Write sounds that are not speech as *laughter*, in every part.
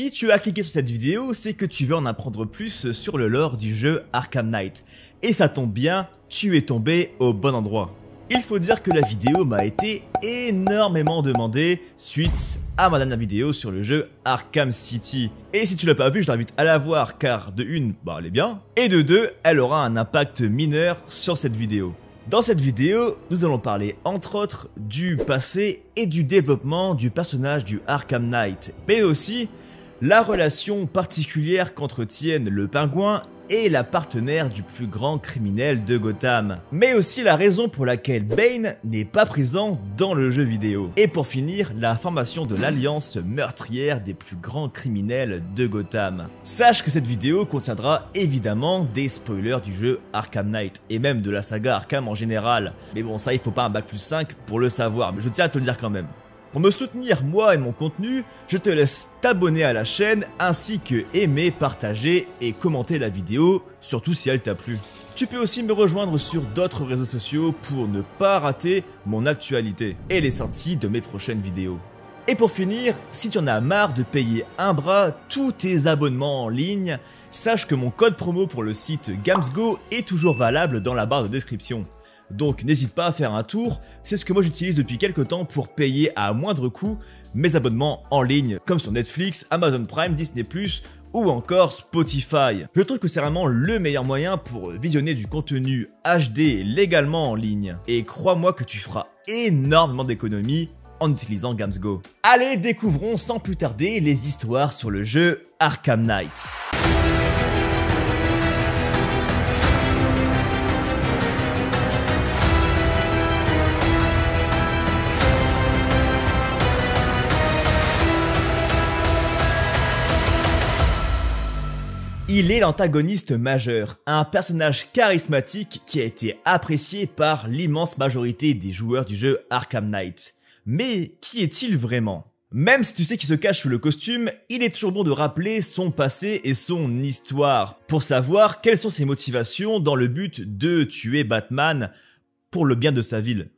Si tu as cliqué sur cette vidéo, c'est que tu veux en apprendre plus sur le lore du jeu Arkham Knight. Et ça tombe bien, tu es tombé au bon endroit. Il faut dire que la vidéo m'a été énormément demandée suite à ma dernière vidéo sur le jeu Arkham City. Et si tu l'as pas vu, je t'invite à la voir car de une, bah elle est bien, et de deux, elle aura un impact mineur sur cette vidéo. Dans cette vidéo, nous allons parler entre autres du passé et du développement du personnage du Arkham Knight, mais aussi la relation particulière qu'entretiennent le pingouin et la partenaire du plus grand criminel de Gotham. Mais aussi la raison pour laquelle Bane n'est pas présent dans le jeu vidéo. Et pour finir, la formation de l'alliance meurtrière des plus grands criminels de Gotham. Sache que cette vidéo contiendra évidemment des spoilers du jeu Arkham Knight et même de la saga Arkham en général. Mais bon ça il faut pas un bac plus 5 pour le savoir, mais je tiens à te le dire quand même. Pour me soutenir moi et mon contenu, je te laisse t'abonner à la chaîne ainsi que aimer, partager et commenter la vidéo, surtout si elle t'a plu. Tu peux aussi me rejoindre sur d'autres réseaux sociaux pour ne pas rater mon actualité et les sorties de mes prochaines vidéos. Et pour finir, si tu en as marre de payer un bras tous tes abonnements en ligne, sache que mon code promo pour le site GamsGo est toujours valable dans la barre de description. Donc n'hésite pas à faire un tour, c'est ce que moi j'utilise depuis quelques temps pour payer à moindre coût mes abonnements en ligne, comme sur Netflix, Amazon Prime, Disney+, ou encore Spotify. Je trouve que c'est vraiment le meilleur moyen pour visionner du contenu HD légalement en ligne. Et crois-moi que tu feras énormément d'économies en utilisant GamsGo. Allez, découvrons sans plus tarder les histoires sur le jeu Arkham Knight. Il est l'antagoniste majeur, un personnage charismatique qui a été apprécié par l'immense majorité des joueurs du jeu Arkham Knight. Mais qui est-il vraiment? Même si tu sais qu'il se cache sous le costume, il est toujours bon de rappeler son passé et son histoire, pour savoir quelles sont ses motivations dans le but de tuer Batman pour le bien de sa ville.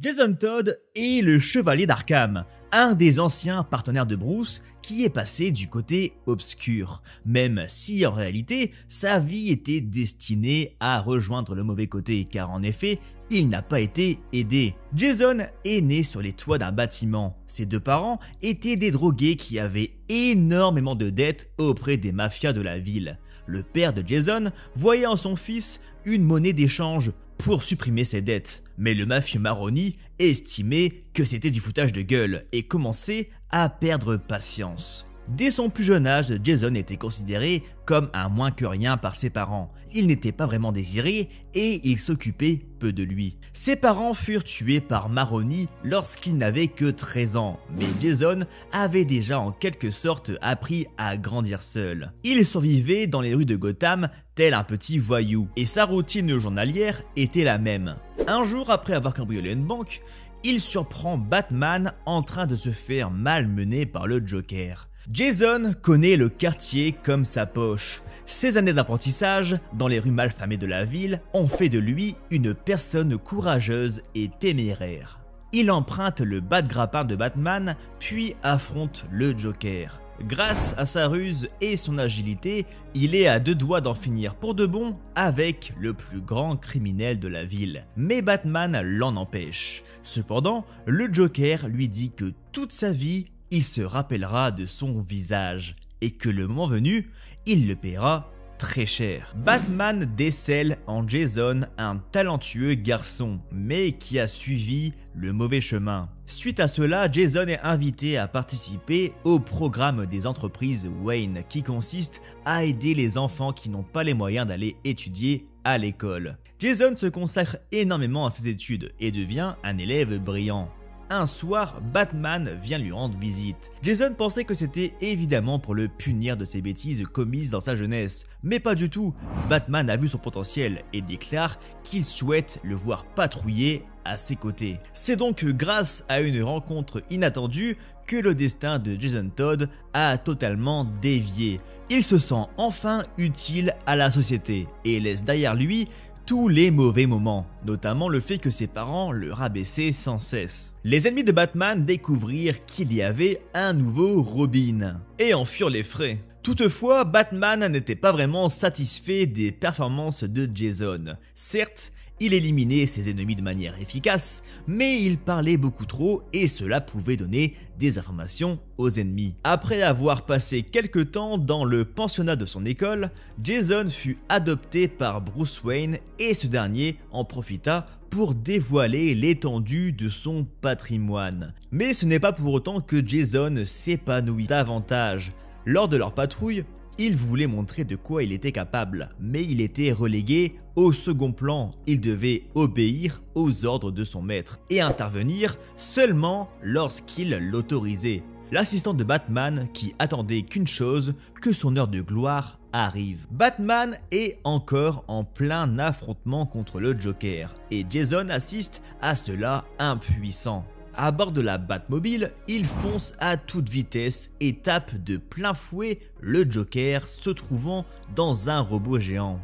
Jason Todd est le chevalier d'Arkham, un des anciens partenaires de Bruce qui est passé du côté obscur, même si en réalité sa vie était destinée à rejoindre le mauvais côté car en effet il n'a pas été aidé. Jason est né sur les toits d'un bâtiment. Ses deux parents étaient des drogués qui avaient énormément de dettes auprès des mafias de la ville. Le père de Jason voyait en son fils une monnaie d'échange pour supprimer ses dettes, mais le mafieux Maroni estimait que c'était du foutage de gueule et commençait à perdre patience. Dès son plus jeune âge, Jason était considéré comme un moins que rien par ses parents. Il n'était pas vraiment désiré et il s'occupait peu de lui. Ses parents furent tués par Maroni lorsqu'il n'avait que 13 ans, mais Jason avait déjà en quelque sorte appris à grandir seul. Il survivait dans les rues de Gotham tel un petit voyou, et sa routine journalière était la même. Un jour après avoir cambriolé une banque, il surprend Batman en train de se faire malmener par le Joker. Jason connaît le quartier comme sa poche. Ses années d'apprentissage dans les rues malfamées de la ville ont fait de lui une personne courageuse et téméraire. Il emprunte le bas de grappin de Batman puis affronte le Joker. Grâce à sa ruse et son agilité, il est à deux doigts d'en finir pour de bon avec le plus grand criminel de la ville. Mais Batman l'en empêche. Cependant, le Joker lui dit que toute sa vie, il se rappellera de son visage et que le moment venu, il le paiera très cher. Batman décèle en Jason un talentueux garçon, mais qui a suivi le mauvais chemin. Suite à cela, Jason est invité à participer au programme des entreprises Wayne qui consiste à aider les enfants qui n'ont pas les moyens d'aller étudier à l'école. Jason se consacre énormément à ses études et devient un élève brillant un soir, Batman vient lui rendre visite. Jason pensait que c'était évidemment pour le punir de ses bêtises commises dans sa jeunesse, mais pas du tout. Batman a vu son potentiel et déclare qu'il souhaite le voir patrouiller à ses côtés. C'est donc grâce à une rencontre inattendue que le destin de Jason Todd a totalement dévié. Il se sent enfin utile à la société et laisse derrière lui tous les mauvais moments, notamment le fait que ses parents le rabaissaient sans cesse. Les ennemis de Batman découvrirent qu'il y avait un nouveau Robin, et en furent les frais. Toutefois, Batman n'était pas vraiment satisfait des performances de Jason. Certes, il éliminait ses ennemis de manière efficace, mais il parlait beaucoup trop et cela pouvait donner des informations aux ennemis. Après avoir passé quelques temps dans le pensionnat de son école, Jason fut adopté par Bruce Wayne et ce dernier en profita pour dévoiler l'étendue de son patrimoine. Mais ce n'est pas pour autant que Jason s'épanouit davantage. Lors de leur patrouille, il voulait montrer de quoi il était capable, mais il était relégué au second plan. Il devait obéir aux ordres de son maître et intervenir seulement lorsqu'il l'autorisait. L'assistant de Batman qui attendait qu'une chose, que son heure de gloire arrive. Batman est encore en plein affrontement contre le Joker et Jason assiste à cela impuissant. À bord de la Batmobile, il fonce à toute vitesse et tape de plein fouet le Joker se trouvant dans un robot géant.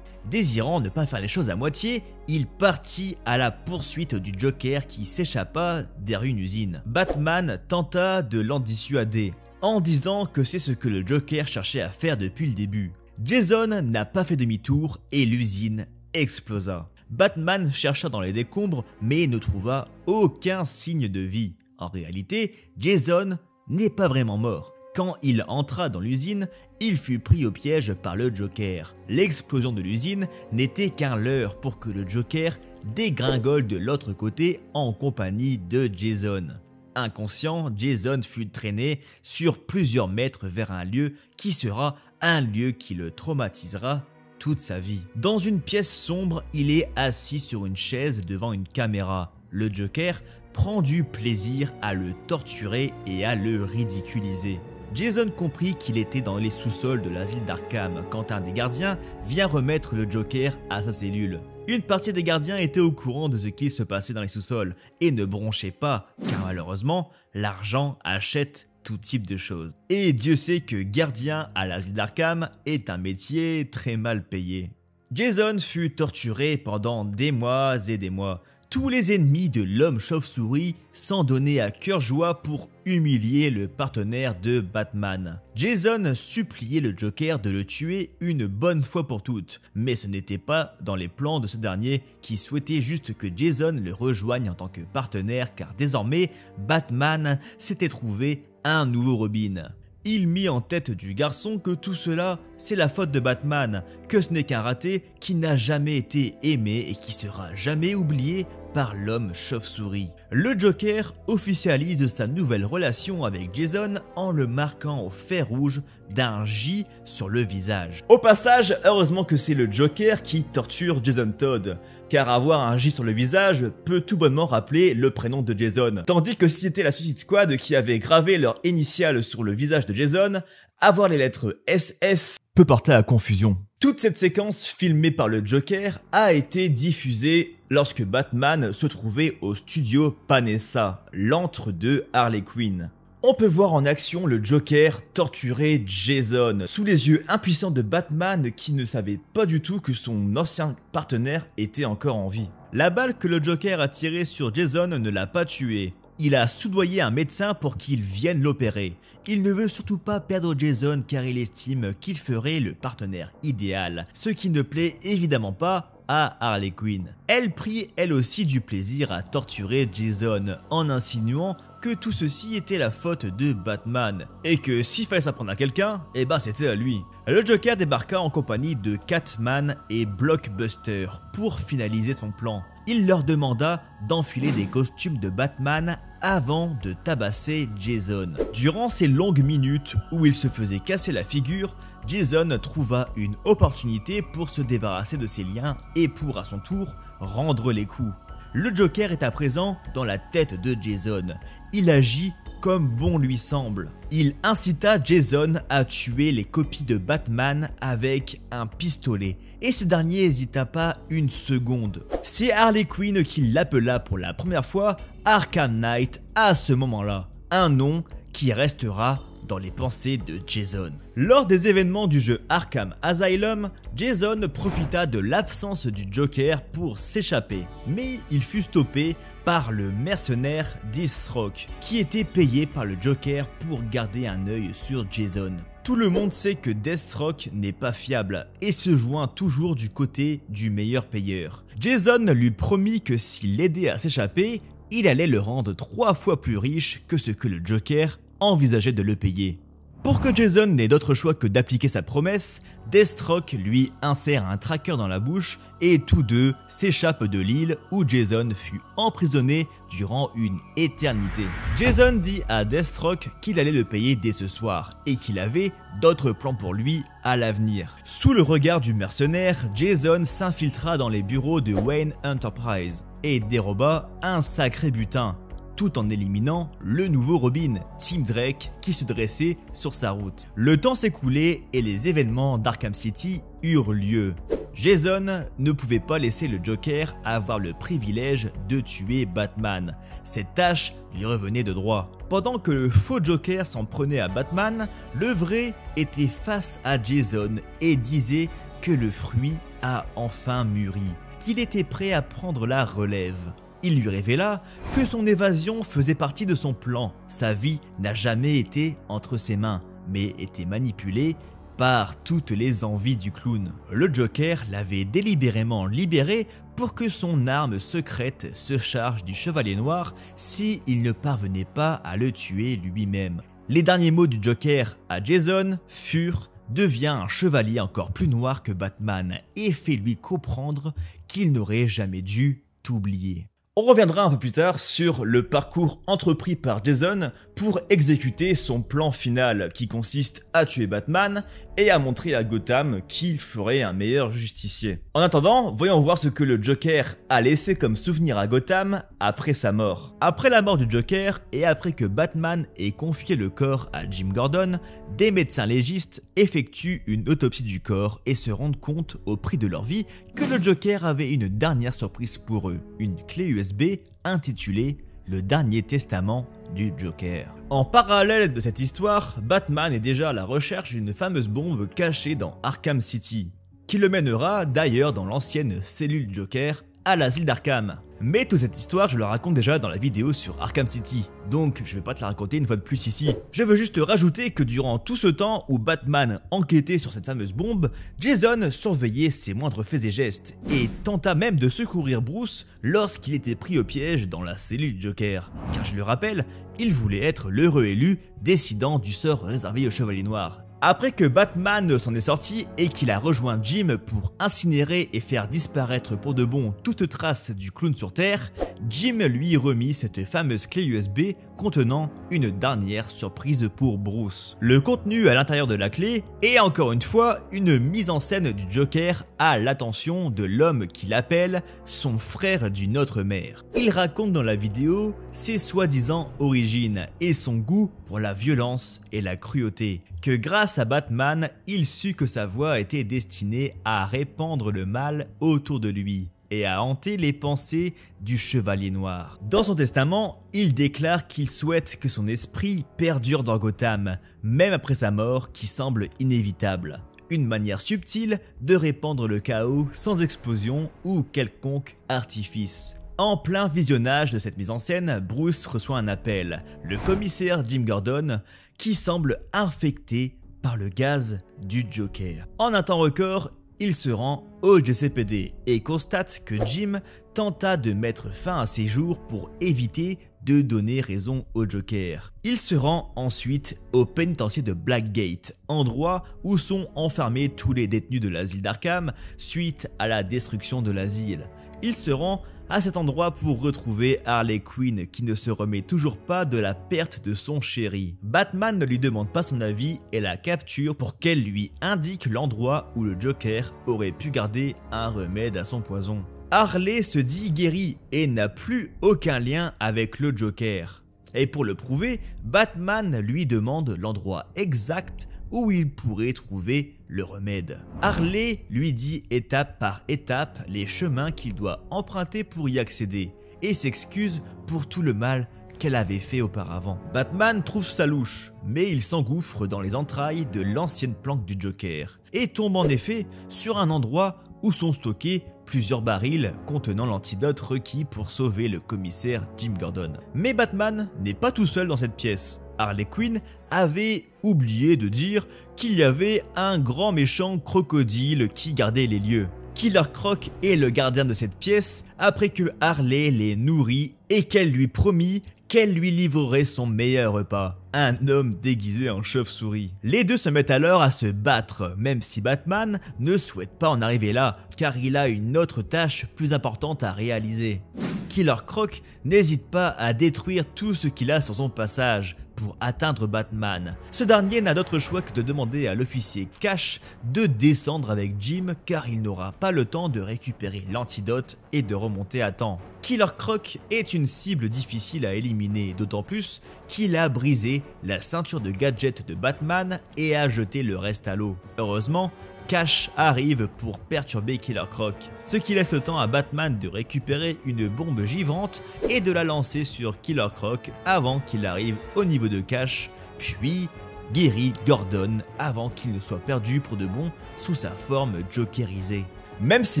Désirant ne pas faire les choses à moitié, il partit à la poursuite du Joker qui s'échappa derrière une usine. Batman tenta de l'en dissuader, en disant que c'est ce que le Joker cherchait à faire depuis le début. Jason n'a pas fait demi-tour et l'usine explosa. Batman chercha dans les décombres mais ne trouva aucun signe de vie. En réalité, Jason n'est pas vraiment mort. Quand il entra dans l'usine, il fut pris au piège par le Joker. L'explosion de l'usine n'était qu'un leurre pour que le Joker dégringole de l'autre côté en compagnie de Jason. Inconscient, Jason fut traîné sur plusieurs mètres vers un lieu qui sera un lieu qui le traumatisera toute sa vie. Dans une pièce sombre, il est assis sur une chaise devant une caméra. Le Joker prend du plaisir à le torturer et à le ridiculiser. Jason comprit qu'il était dans les sous-sols de l'asile d'Arkham quand un des gardiens vient remettre le Joker à sa cellule. Une partie des gardiens était au courant de ce qui se passait dans les sous-sols et ne bronchait pas car malheureusement l'argent achète tout type de choses. Et Dieu sait que gardien à l'asile d'Arkham est un métier très mal payé. Jason fut torturé pendant des mois et des mois. Tous les ennemis de l'homme chauve-souris s'en donnaient à cœur joie pour humilier le partenaire de Batman. Jason suppliait le Joker de le tuer une bonne fois pour toutes, mais ce n'était pas dans les plans de ce dernier qui souhaitait juste que Jason le rejoigne en tant que partenaire car désormais Batman s'était trouvé un nouveau Robin. Il mit en tête du garçon que tout cela, c'est la faute de Batman, que ce n'est qu'un raté qui n'a jamais été aimé et qui sera jamais oublié par l'homme chauve-souris. Le Joker officialise sa nouvelle relation avec Jason en le marquant au fer rouge d'un J sur le visage. Au passage, heureusement que c'est le Joker qui torture Jason Todd, car avoir un J sur le visage peut tout bonnement rappeler le prénom de Jason. Tandis que si c'était la Suicide Squad qui avait gravé leur initiale sur le visage de Jason, avoir les lettres SS peut porter à confusion. Toute cette séquence filmée par le Joker a été diffusée lorsque Batman se trouvait au studio Panessa, l'antre de Harley Quinn. On peut voir en action le Joker torturer Jason, sous les yeux impuissants de Batman qui ne savait pas du tout que son ancien partenaire était encore en vie. La balle que le Joker a tirée sur Jason ne l'a pas tué, il a soudoyé un médecin pour qu'il vienne l'opérer. Il ne veut surtout pas perdre Jason car il estime qu'il ferait le partenaire idéal, ce qui ne plaît évidemment pas à Harley Quinn. Elle prit elle aussi du plaisir à torturer Jason en insinuant que tout ceci était la faute de Batman et que s'il fallait s'apprendre à quelqu'un, eh ben c'était à lui. Le Joker débarqua en compagnie de Catman et Blockbuster pour finaliser son plan il leur demanda d'enfiler des costumes de Batman avant de tabasser Jason. Durant ces longues minutes où il se faisait casser la figure, Jason trouva une opportunité pour se débarrasser de ses liens et pour à son tour rendre les coups. Le Joker est à présent dans la tête de Jason. Il agit comme bon lui semble. Il incita Jason à tuer les copies de Batman avec un pistolet, et ce dernier n'hésita pas une seconde. C'est Harley Quinn qui l'appela pour la première fois Arkham Knight à ce moment-là, un nom qui restera les pensées de Jason. Lors des événements du jeu Arkham Asylum, Jason profita de l'absence du Joker pour s'échapper, mais il fut stoppé par le mercenaire Deathstroke, qui était payé par le Joker pour garder un œil sur Jason. Tout le monde sait que Deathstroke n'est pas fiable et se joint toujours du côté du meilleur payeur. Jason lui promit que s'il l'aidait à s'échapper, il allait le rendre trois fois plus riche que ce que le Joker envisageait de le payer. Pour que Jason n'ait d'autre choix que d'appliquer sa promesse, Deathstroke lui insère un tracker dans la bouche et tous deux s'échappent de l'île où Jason fut emprisonné durant une éternité. Jason dit à Deathstroke qu'il allait le payer dès ce soir et qu'il avait d'autres plans pour lui à l'avenir. Sous le regard du mercenaire, Jason s'infiltra dans les bureaux de Wayne Enterprise et déroba un sacré butin tout en éliminant le nouveau Robin, Tim Drake, qui se dressait sur sa route. Le temps s'écoulait et les événements d'Arkham City eurent lieu. Jason ne pouvait pas laisser le Joker avoir le privilège de tuer Batman. Cette tâche lui revenait de droit. Pendant que le faux Joker s'en prenait à Batman, le vrai était face à Jason et disait que le fruit a enfin mûri, qu'il était prêt à prendre la relève. Il lui révéla que son évasion faisait partie de son plan. Sa vie n'a jamais été entre ses mains, mais était manipulée par toutes les envies du clown. Le Joker l'avait délibérément libéré pour que son arme secrète se charge du Chevalier Noir si ne parvenait pas à le tuer lui-même. Les derniers mots du Joker à Jason furent devient un chevalier encore plus noir que Batman et fait lui comprendre qu'il n'aurait jamais dû t'oublier. On reviendra un peu plus tard sur le parcours entrepris par Jason pour exécuter son plan final qui consiste à tuer Batman et à montrer à Gotham qu'il ferait un meilleur justicier. En attendant, voyons voir ce que le Joker a laissé comme souvenir à Gotham après sa mort. Après la mort du Joker et après que Batman ait confié le corps à Jim Gordon, des médecins légistes effectuent une autopsie du corps et se rendent compte au prix de leur vie que le Joker avait une dernière surprise pour eux, une clé USB intitulée Le Dernier Testament du Joker. En parallèle de cette histoire, Batman est déjà à la recherche d'une fameuse bombe cachée dans Arkham City, qui le mènera d'ailleurs dans l'ancienne cellule Joker à l'asile d'Arkham. Mais toute cette histoire, je la raconte déjà dans la vidéo sur Arkham City, donc je vais pas te la raconter une fois de plus ici. Je veux juste rajouter que durant tout ce temps où Batman enquêtait sur cette fameuse bombe, Jason surveillait ses moindres faits et gestes, et tenta même de secourir Bruce lorsqu'il était pris au piège dans la cellule Joker. Car je le rappelle, il voulait être l'heureux élu décidant du sort réservé au Chevalier Noir. Après que Batman s'en est sorti et qu'il a rejoint Jim pour incinérer et faire disparaître pour de bon toute trace du clown sur Terre, Jim lui remit cette fameuse clé USB contenant une dernière surprise pour Bruce. Le contenu à l'intérieur de la clé est encore une fois une mise en scène du Joker à l'attention de l'homme qu'il appelle son frère d'une autre mère. Il raconte dans la vidéo ses soi-disant origines et son goût pour la violence et la cruauté, que grâce à Batman, il sut que sa voix était destinée à répandre le mal autour de lui et à hanter les pensées du Chevalier Noir. Dans son testament, il déclare qu'il souhaite que son esprit perdure dans Gotham, même après sa mort qui semble inévitable. Une manière subtile de répandre le chaos sans explosion ou quelconque artifice. En plein visionnage de cette mise en scène, Bruce reçoit un appel, le commissaire Jim Gordon, qui semble infecté par le gaz du Joker. En un temps record, il se rend au GCPD et constate que Jim tenta de mettre fin à ses jours pour éviter de donner raison au Joker. Il se rend ensuite au pénitencier de Blackgate, endroit où sont enfermés tous les détenus de l'asile d'Arkham suite à la destruction de l'asile. Il se rend à cet endroit pour retrouver Harley Quinn qui ne se remet toujours pas de la perte de son chéri. Batman ne lui demande pas son avis et la capture pour qu'elle lui indique l'endroit où le Joker aurait pu garder un remède à son poison. Harley se dit guéri et n'a plus aucun lien avec le Joker. Et pour le prouver, Batman lui demande l'endroit exact où il pourrait trouver le remède. Harley lui dit étape par étape les chemins qu'il doit emprunter pour y accéder et s'excuse pour tout le mal qu'elle avait fait auparavant. Batman trouve sa louche, mais il s'engouffre dans les entrailles de l'ancienne planque du Joker, et tombe en effet sur un endroit où sont stockés plusieurs barils contenant l'antidote requis pour sauver le commissaire Jim Gordon. Mais Batman n'est pas tout seul dans cette pièce. Harley Quinn avait oublié de dire qu'il y avait un grand méchant crocodile qui gardait les lieux. Killer Croc est le gardien de cette pièce après que Harley les nourrit et qu'elle lui promit qu'elle lui livrerait son meilleur repas, un homme déguisé en chauve-souris. Les deux se mettent alors à se battre, même si Batman ne souhaite pas en arriver là, car il a une autre tâche plus importante à réaliser. Killer Croc n'hésite pas à détruire tout ce qu'il a sur son passage pour atteindre Batman. Ce dernier n'a d'autre choix que de demander à l'officier Cash de descendre avec Jim car il n'aura pas le temps de récupérer l'antidote et de remonter à temps. Killer Croc est une cible difficile à éliminer, d'autant plus qu'il a brisé la ceinture de gadget de Batman et a jeté le reste à l'eau. Heureusement, Cash arrive pour perturber Killer Croc, ce qui laisse le temps à Batman de récupérer une bombe givrante et de la lancer sur Killer Croc avant qu'il arrive au niveau de Cash, puis guérit Gordon avant qu'il ne soit perdu pour de bon sous sa forme jokerisée. Même si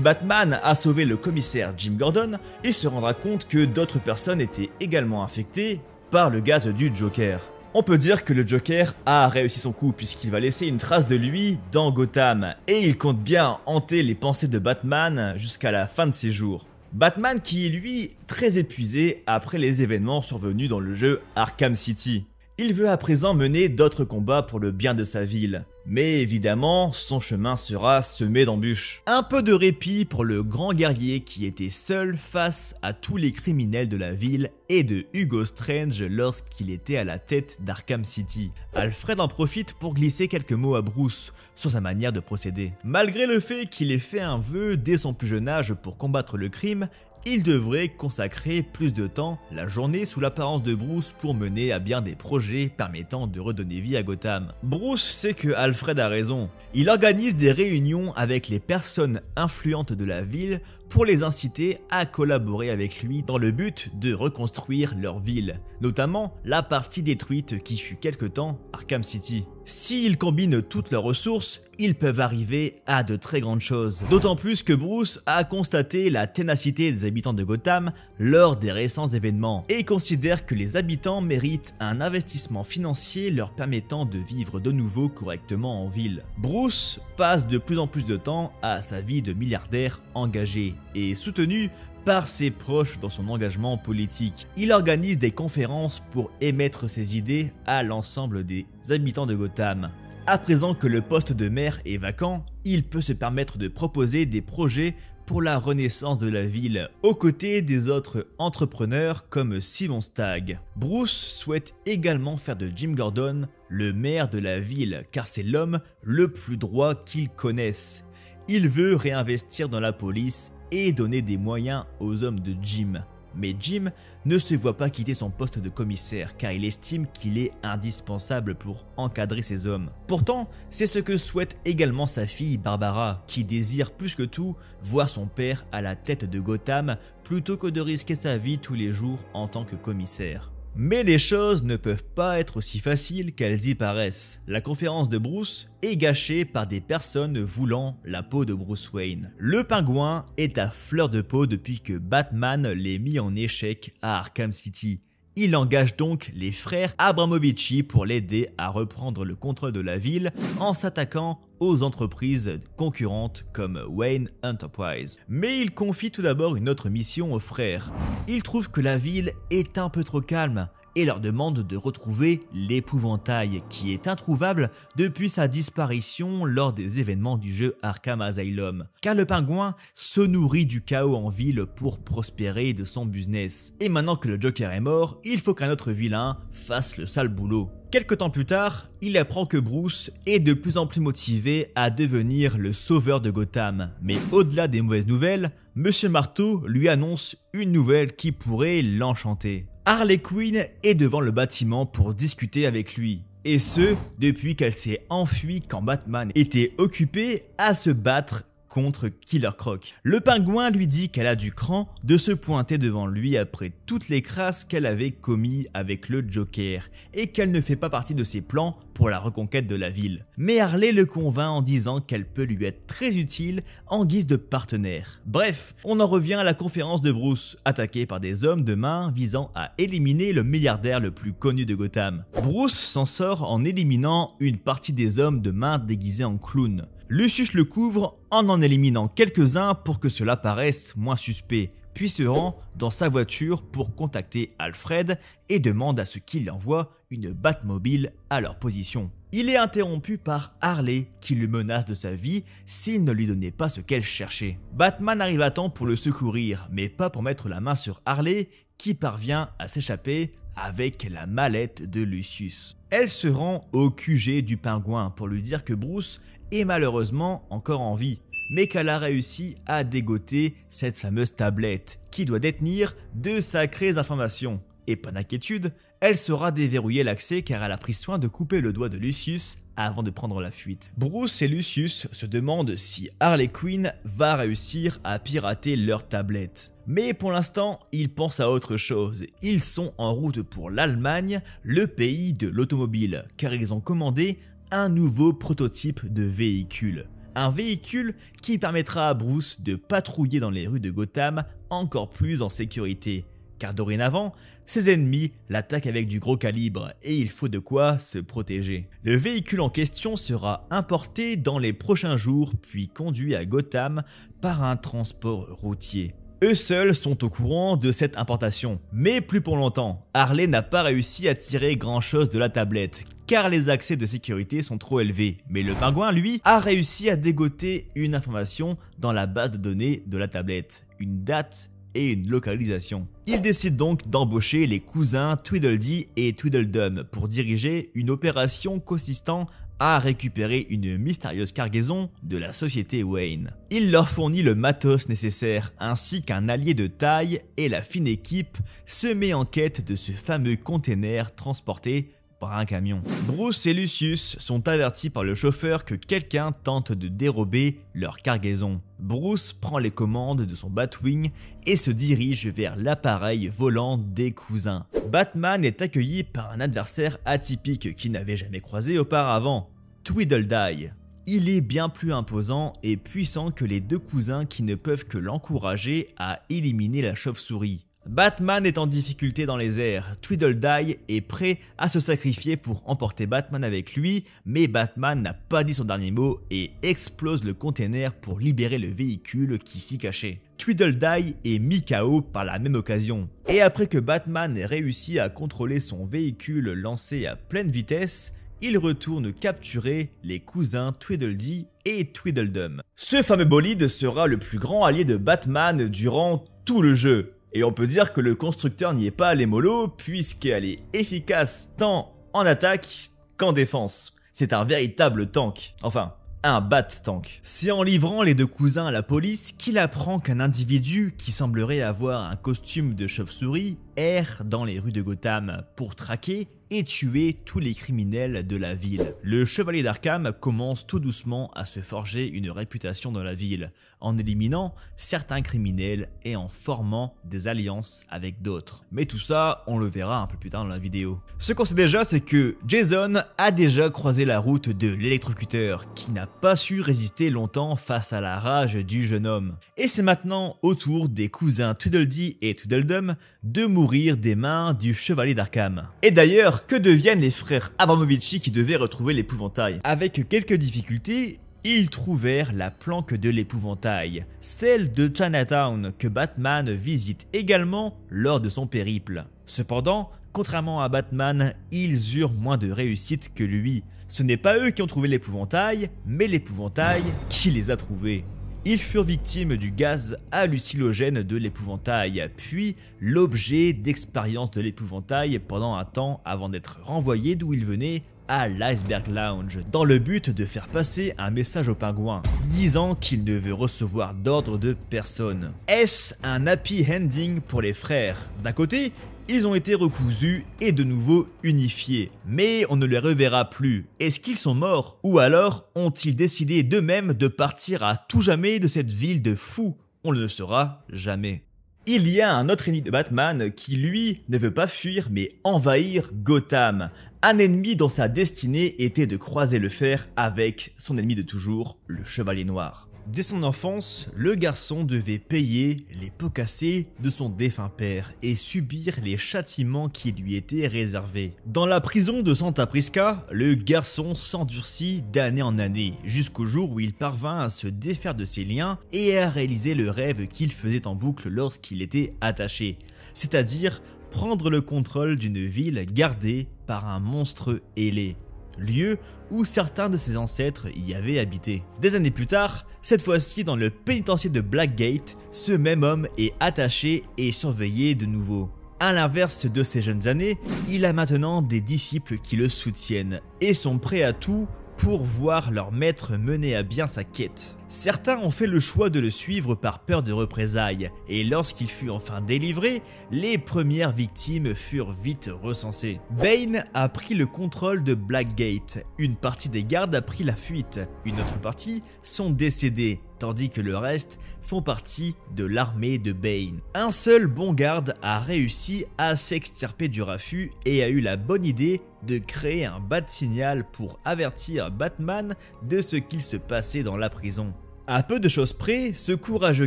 Batman a sauvé le commissaire Jim Gordon, il se rendra compte que d'autres personnes étaient également infectées par le gaz du Joker. On peut dire que le Joker a réussi son coup puisqu'il va laisser une trace de lui dans Gotham et il compte bien hanter les pensées de Batman jusqu'à la fin de ses jours. Batman qui est lui très épuisé après les événements survenus dans le jeu Arkham City. Il veut à présent mener d'autres combats pour le bien de sa ville. Mais évidemment, son chemin sera semé d'embûches. Un peu de répit pour le grand guerrier qui était seul face à tous les criminels de la ville et de Hugo Strange lorsqu'il était à la tête d'Arkham City. Alfred en profite pour glisser quelques mots à Bruce sur sa manière de procéder. Malgré le fait qu'il ait fait un vœu dès son plus jeune âge pour combattre le crime, il devrait consacrer plus de temps la journée sous l'apparence de Bruce pour mener à bien des projets permettant de redonner vie à Gotham. Bruce sait que Alfred a raison. Il organise des réunions avec les personnes influentes de la ville pour les inciter à collaborer avec lui dans le but de reconstruire leur ville, notamment la partie détruite qui fut quelque temps Arkham City. S'ils combinent toutes leurs ressources, ils peuvent arriver à de très grandes choses. D'autant plus que Bruce a constaté la ténacité des habitants de Gotham lors des récents événements et considère que les habitants méritent un investissement financier leur permettant de vivre de nouveau correctement en ville. Bruce passe de plus en plus de temps à sa vie de milliardaire engagé et soutenu par ses proches dans son engagement politique. Il organise des conférences pour émettre ses idées à l'ensemble des habitants de Gotham. À présent que le poste de maire est vacant, il peut se permettre de proposer des projets pour la renaissance de la ville, aux côtés des autres entrepreneurs comme Simon Stagg. Bruce souhaite également faire de Jim Gordon le maire de la ville, car c'est l'homme le plus droit qu'il connaisse. Il veut réinvestir dans la police et donner des moyens aux hommes de Jim. Mais Jim ne se voit pas quitter son poste de commissaire car il estime qu'il est indispensable pour encadrer ses hommes. Pourtant, c'est ce que souhaite également sa fille Barbara qui désire plus que tout voir son père à la tête de Gotham plutôt que de risquer sa vie tous les jours en tant que commissaire. Mais les choses ne peuvent pas être aussi faciles qu'elles y paraissent. La conférence de Bruce est gâchée par des personnes voulant la peau de Bruce Wayne. Le pingouin est à fleur de peau depuis que Batman l'ait mis en échec à Arkham City. Il engage donc les frères Abramovici pour l'aider à reprendre le contrôle de la ville en s'attaquant aux entreprises concurrentes comme Wayne Enterprise. Mais il confie tout d'abord une autre mission aux frères. Il trouve que la ville est un peu trop calme et leur demande de retrouver l'épouvantail qui est introuvable depuis sa disparition lors des événements du jeu Arkham Asylum. Car le pingouin se nourrit du chaos en ville pour prospérer de son business. Et maintenant que le Joker est mort, il faut qu'un autre vilain fasse le sale boulot. Quelque temps plus tard, il apprend que Bruce est de plus en plus motivé à devenir le sauveur de Gotham. Mais au-delà des mauvaises nouvelles, Monsieur Marteau lui annonce une nouvelle qui pourrait l'enchanter. Harley Quinn est devant le bâtiment pour discuter avec lui. Et ce, depuis qu'elle s'est enfuie quand Batman était occupé à se battre contre Killer Croc. Le pingouin lui dit qu'elle a du cran de se pointer devant lui après toutes les crasses qu'elle avait commis avec le Joker et qu'elle ne fait pas partie de ses plans pour la reconquête de la ville. Mais Harley le convainc en disant qu'elle peut lui être très utile en guise de partenaire. Bref, on en revient à la conférence de Bruce, attaqué par des hommes de main visant à éliminer le milliardaire le plus connu de Gotham. Bruce s'en sort en éliminant une partie des hommes de main déguisés en clown. Lucius le couvre en en éliminant quelques-uns pour que cela paraisse moins suspect, puis se rend dans sa voiture pour contacter Alfred et demande à ce qu'il envoie une Batmobile à leur position. Il est interrompu par Harley qui le menace de sa vie s'il ne lui donnait pas ce qu'elle cherchait. Batman arrive à temps pour le secourir, mais pas pour mettre la main sur Harley qui parvient à s'échapper avec la mallette de Lucius. Elle se rend au QG du pingouin pour lui dire que Bruce malheureusement encore en vie, mais qu'elle a réussi à dégoter cette fameuse tablette qui doit détenir de sacrées informations. Et pas d'inquiétude, elle saura déverrouiller l'accès car elle a pris soin de couper le doigt de Lucius avant de prendre la fuite. Bruce et Lucius se demandent si Harley Quinn va réussir à pirater leur tablette. Mais pour l'instant, ils pensent à autre chose. Ils sont en route pour l'Allemagne, le pays de l'automobile, car ils ont commandé un nouveau prototype de véhicule. Un véhicule qui permettra à Bruce de patrouiller dans les rues de Gotham encore plus en sécurité. Car dorénavant, ses ennemis l'attaquent avec du gros calibre et il faut de quoi se protéger. Le véhicule en question sera importé dans les prochains jours puis conduit à Gotham par un transport routier. Eux seuls sont au courant de cette importation, mais plus pour longtemps. Harley n'a pas réussi à tirer grand chose de la tablette, car les accès de sécurité sont trop élevés. Mais le pingouin, lui, a réussi à dégoter une information dans la base de données de la tablette, une date et une localisation. Il décide donc d'embaucher les cousins Tweedledee et Tweedledum pour diriger une opération consistant à récupérer une mystérieuse cargaison de la société Wayne. Il leur fournit le matos nécessaire ainsi qu'un allié de taille et la fine équipe se met en quête de ce fameux container transporté un camion. Bruce et Lucius sont avertis par le chauffeur que quelqu'un tente de dérober leur cargaison. Bruce prend les commandes de son Batwing et se dirige vers l'appareil volant des cousins. Batman est accueilli par un adversaire atypique qu'il n'avait jamais croisé auparavant. Tweedledee. Il est bien plus imposant et puissant que les deux cousins qui ne peuvent que l'encourager à éliminer la chauve-souris. Batman est en difficulté dans les airs, Tweedledee est prêt à se sacrifier pour emporter Batman avec lui, mais Batman n'a pas dit son dernier mot et explose le container pour libérer le véhicule qui s'y cachait. Tweedledee est mis KO par la même occasion. Et après que Batman ait réussi à contrôler son véhicule lancé à pleine vitesse, il retourne capturer les cousins Tweedledee et Tweedledum. Ce fameux bolide sera le plus grand allié de Batman durant tout le jeu. Et on peut dire que le constructeur n'y est pas allé mollo puisqu'elle est efficace tant en attaque qu'en défense. C'est un véritable tank. Enfin, un bat tank. C'est en livrant les deux cousins à la police qu'il apprend qu'un individu qui semblerait avoir un costume de chauve-souris erre dans les rues de Gotham pour traquer tuer tous les criminels de la ville. Le chevalier d'Arkham commence tout doucement à se forger une réputation dans la ville, en éliminant certains criminels et en formant des alliances avec d'autres. Mais tout ça, on le verra un peu plus tard dans la vidéo. Ce qu'on sait déjà, c'est que Jason a déjà croisé la route de l'électrocuteur, qui n'a pas su résister longtemps face à la rage du jeune homme. Et c'est maintenant au tour des cousins Tweedledee et Tweedledum de mourir des mains du chevalier d'Arkham. Et d'ailleurs, que deviennent les frères Abramovici qui devaient retrouver l'épouvantail? Avec quelques difficultés, ils trouvèrent la planque de l'épouvantail, celle de Chinatown que Batman visite également lors de son périple. Cependant, contrairement à Batman, ils eurent moins de réussite que lui. Ce n'est pas eux qui ont trouvé l'épouvantail, mais l'épouvantail qui les a trouvés. Ils furent victimes du gaz hallucinogène de l'épouvantail, puis l'objet d'expérience de l'épouvantail pendant un temps avant d'être renvoyés d'où ils venaient à l'Iceberg Lounge, dans le but de faire passer un message au pingouin, disant qu'il ne veut recevoir d'ordre de personne. Est-ce un happy ending pour les frères? D'un côté, Ils ont été recousus et de nouveau unifiés. Mais on ne les reverra plus. Est-ce qu'ils sont morts Ou alors ont-ils décidé d'eux-mêmes de partir à tout jamais de cette ville de fous? On ne le saura jamais. Il y a un autre ennemi de Batman qui lui ne veut pas fuir mais envahir Gotham. Un ennemi dont sa destinée était de croiser le fer avec son ennemi de toujours, le Chevalier Noir. Dès son enfance, le garçon devait payer les pots cassés de son défunt père et subir les châtiments qui lui étaient réservés. Dans la prison de Santa Prisca, le garçon s'endurcit d'année en année, jusqu'au jour où il parvint à se défaire de ses liens et à réaliser le rêve qu'il faisait en boucle lorsqu'il était attaché, c'est-à-dire prendre le contrôle d'une ville gardée par un monstre ailé lieu où certains de ses ancêtres y avaient habité. Des années plus tard, cette fois-ci dans le pénitencier de Blackgate, ce même homme est attaché et surveillé de nouveau. A l'inverse de ses jeunes années, il a maintenant des disciples qui le soutiennent et sont prêts à tout pour voir leur maître mener à bien sa quête. Certains ont fait le choix de le suivre par peur de représailles, et lorsqu'il fut enfin délivré, les premières victimes furent vite recensées. Bane a pris le contrôle de Blackgate, une partie des gardes a pris la fuite, une autre partie sont décédés, tandis que le reste font partie de l'armée de Bane. Un seul bon garde a réussi à s'extirper du raffut et a eu la bonne idée de créer un bat signal pour avertir Batman de ce qu'il se passait dans la prison. À peu de choses près, ce courageux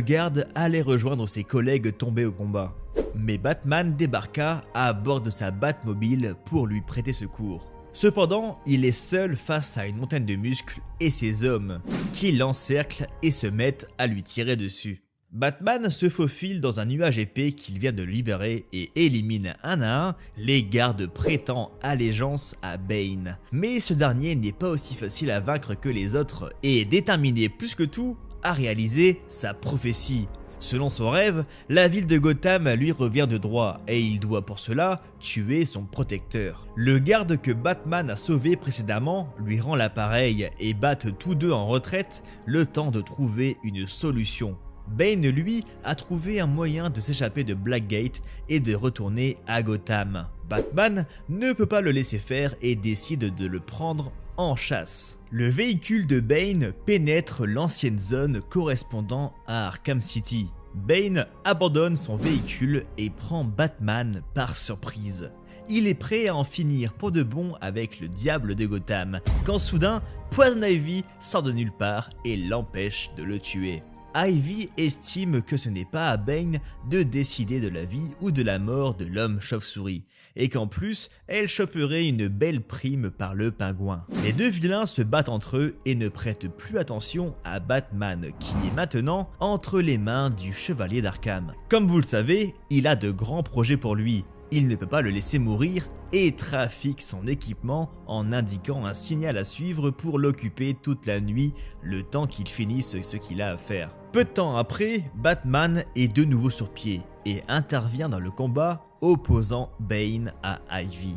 garde allait rejoindre ses collègues tombés au combat. Mais Batman débarqua à bord de sa Batmobile pour lui prêter secours. Cependant, il est seul face à une montagne de muscles et ses hommes, qui l'encerclent et se mettent à lui tirer dessus. Batman se faufile dans un nuage épais qu'il vient de libérer et élimine un à un les gardes prêtant allégeance à Bane. Mais ce dernier n'est pas aussi facile à vaincre que les autres et est déterminé plus que tout à réaliser sa prophétie, Selon son rêve, la ville de Gotham lui revient de droit et il doit pour cela tuer son protecteur. Le garde que Batman a sauvé précédemment lui rend l'appareil et battent tous deux en retraite le temps de trouver une solution. Bane, lui, a trouvé un moyen de s'échapper de Blackgate et de retourner à Gotham. Batman ne peut pas le laisser faire et décide de le prendre en chasse. Le véhicule de Bane pénètre l'ancienne zone correspondant à Arkham City. Bane abandonne son véhicule et prend Batman par surprise. Il est prêt à en finir pour de bon avec le diable de Gotham, quand soudain, Poison Ivy sort de nulle part et l'empêche de le tuer. Ivy estime que ce n'est pas à Bane de décider de la vie ou de la mort de l'homme chauve-souris, et qu'en plus, elle choperait une belle prime par le pingouin. Les deux vilains se battent entre eux et ne prêtent plus attention à Batman, qui est maintenant entre les mains du chevalier d'Arkham. Comme vous le savez, il a de grands projets pour lui, il ne peut pas le laisser mourir et trafique son équipement en indiquant un signal à suivre pour l'occuper toute la nuit le temps qu'il finisse ce qu'il a à faire. Peu de temps après, Batman est de nouveau sur pied et intervient dans le combat opposant Bane à Ivy.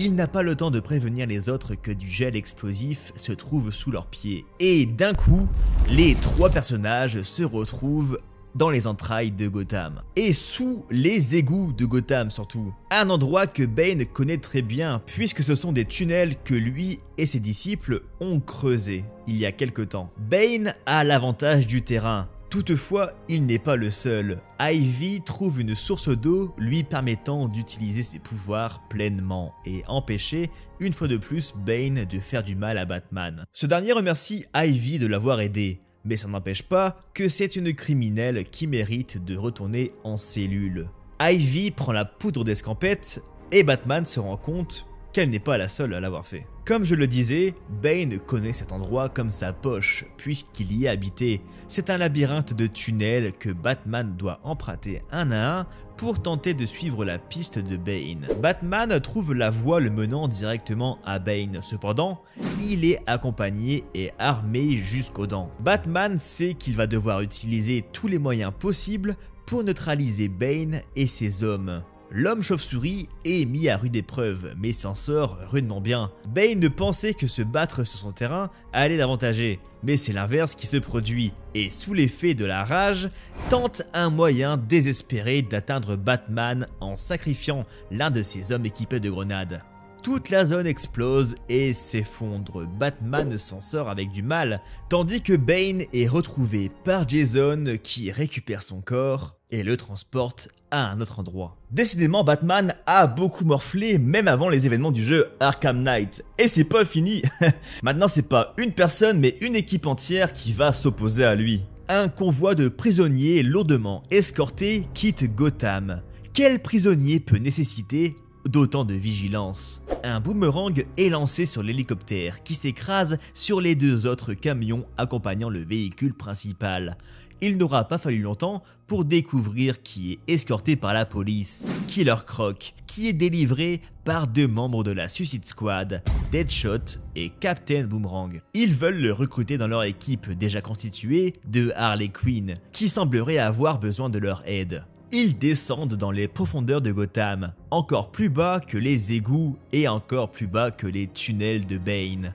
Il n'a pas le temps de prévenir les autres que du gel explosif se trouve sous leurs pieds. Et d'un coup, les trois personnages se retrouvent dans les entrailles de Gotham. Et sous les égouts de Gotham surtout. Un endroit que Bane connaît très bien puisque ce sont des tunnels que lui et ses disciples ont creusés il y a quelque temps. Bane a l'avantage du terrain. Toutefois, il n'est pas le seul. Ivy trouve une source d'eau lui permettant d'utiliser ses pouvoirs pleinement et empêcher une fois de plus Bane de faire du mal à Batman. Ce dernier remercie Ivy de l'avoir aidé, mais ça n'empêche pas que c'est une criminelle qui mérite de retourner en cellule. Ivy prend la poudre d'escampette et Batman se rend compte qu'elle n'est pas la seule à l'avoir fait. Comme je le disais, Bane connaît cet endroit comme sa poche, puisqu'il y est habité. C'est un labyrinthe de tunnels que Batman doit emprunter un à un pour tenter de suivre la piste de Bane. Batman trouve la voie le menant directement à Bane, cependant, il est accompagné et armé jusqu'aux dents. Batman sait qu'il va devoir utiliser tous les moyens possibles pour neutraliser Bane et ses hommes. L'homme chauve-souris est mis à rude épreuve, mais s'en sort rudement bien. Bane pensait que se battre sur son terrain allait l'avantager, mais c'est l'inverse qui se produit, et sous l'effet de la rage, tente un moyen désespéré d'atteindre Batman en sacrifiant l'un de ses hommes équipés de grenades. Toute la zone explose et s'effondre. Batman s'en sort avec du mal, tandis que Bane est retrouvé par Jason qui récupère son corps et le transporte à un autre endroit. Décidément, Batman a beaucoup morflé même avant les événements du jeu Arkham Knight. Et c'est pas fini *laughs* Maintenant, c'est pas une personne mais une équipe entière qui va s'opposer à lui. Un convoi de prisonniers lourdement escortés quitte Gotham. Quel prisonnier peut nécessiter d'autant de vigilance? Un boomerang est lancé sur l'hélicoptère qui s'écrase sur les deux autres camions accompagnant le véhicule principal. Il n'aura pas fallu longtemps pour découvrir qui est escorté par la police, Killer Croc, qui est délivré par deux membres de la Suicide Squad, Deadshot et Captain Boomerang. Ils veulent le recruter dans leur équipe déjà constituée de Harley Quinn, qui semblerait avoir besoin de leur aide. Ils descendent dans les profondeurs de Gotham, encore plus bas que les égouts et encore plus bas que les tunnels de Bane.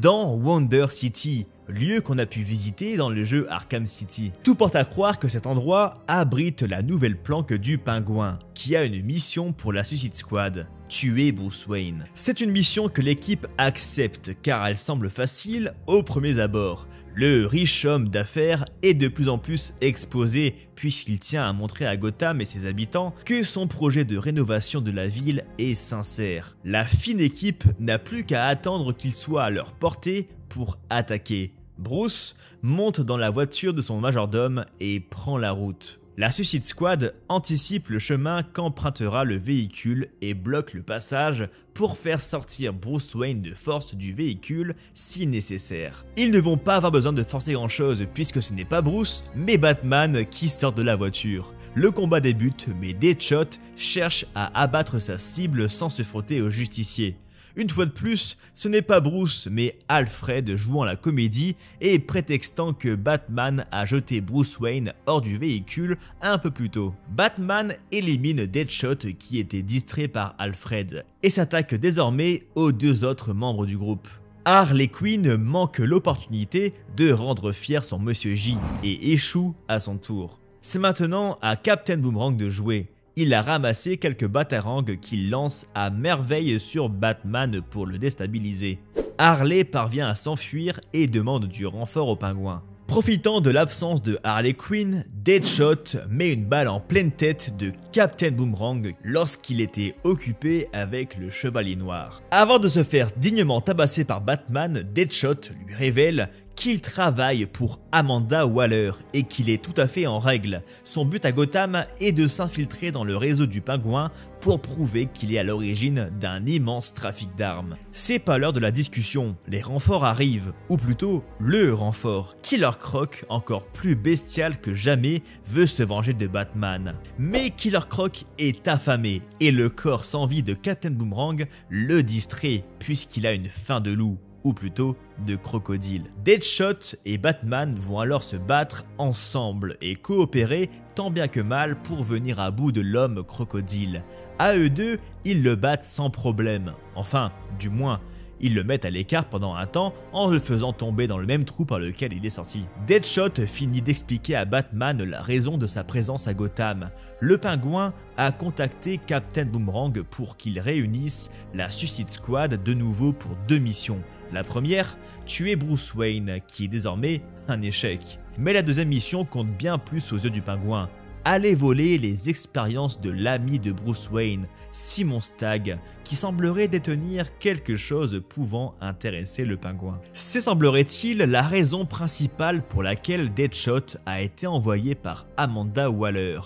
Dans Wonder City, lieu qu'on a pu visiter dans le jeu Arkham City. Tout porte à croire que cet endroit abrite la nouvelle planque du pingouin, qui a une mission pour la Suicide Squad tuer Bruce Wayne. C'est une mission que l'équipe accepte car elle semble facile au premier abord. Le riche homme d'affaires est de plus en plus exposé puisqu'il tient à montrer à Gotham et ses habitants que son projet de rénovation de la ville est sincère. La fine équipe n'a plus qu'à attendre qu'il soit à leur portée pour attaquer. Bruce monte dans la voiture de son majordome et prend la route. La Suicide Squad anticipe le chemin qu'empruntera le véhicule et bloque le passage pour faire sortir Bruce Wayne de force du véhicule si nécessaire. Ils ne vont pas avoir besoin de forcer grand chose puisque ce n'est pas Bruce mais Batman qui sort de la voiture. Le combat débute mais Deadshot cherche à abattre sa cible sans se frotter au justicier. Une fois de plus, ce n'est pas Bruce, mais Alfred jouant la comédie et prétextant que Batman a jeté Bruce Wayne hors du véhicule un peu plus tôt. Batman élimine Deadshot qui était distrait par Alfred et s'attaque désormais aux deux autres membres du groupe. Harley Quinn manque l'opportunité de rendre fier son Monsieur J et échoue à son tour. C'est maintenant à Captain Boomerang de jouer il a ramassé quelques batarangs qu'il lance à merveille sur Batman pour le déstabiliser. Harley parvient à s'enfuir et demande du renfort au pingouin. Profitant de l'absence de Harley Quinn, Deadshot met une balle en pleine tête de Captain Boomerang lorsqu'il était occupé avec le Chevalier Noir. Avant de se faire dignement tabasser par Batman, Deadshot lui révèle qu'il travaille pour Amanda Waller et qu'il est tout à fait en règle. Son but à Gotham est de s'infiltrer dans le réseau du pingouin pour prouver qu'il est à l'origine d'un immense trafic d'armes. C'est pas l'heure de la discussion, les renforts arrivent, ou plutôt le renfort. Killer Croc, encore plus bestial que jamais, veut se venger de Batman. Mais Killer Croc est affamé et le corps sans vie de Captain Boomerang le distrait puisqu'il a une faim de loup ou plutôt de crocodile. Deadshot et Batman vont alors se battre ensemble et coopérer tant bien que mal pour venir à bout de l'homme crocodile. À eux deux, ils le battent sans problème. Enfin, du moins, ils le mettent à l'écart pendant un temps en le faisant tomber dans le même trou par lequel il est sorti. Deadshot finit d'expliquer à Batman la raison de sa présence à Gotham. Le pingouin a contacté Captain Boomerang pour qu'il réunisse la Suicide Squad de nouveau pour deux missions. La première, tuer Bruce Wayne, qui est désormais un échec. Mais la deuxième mission compte bien plus aux yeux du pingouin. Aller voler les expériences de l'ami de Bruce Wayne, Simon Stagg, qui semblerait détenir quelque chose pouvant intéresser le pingouin. C'est semblerait-il la raison principale pour laquelle Deadshot a été envoyé par Amanda Waller.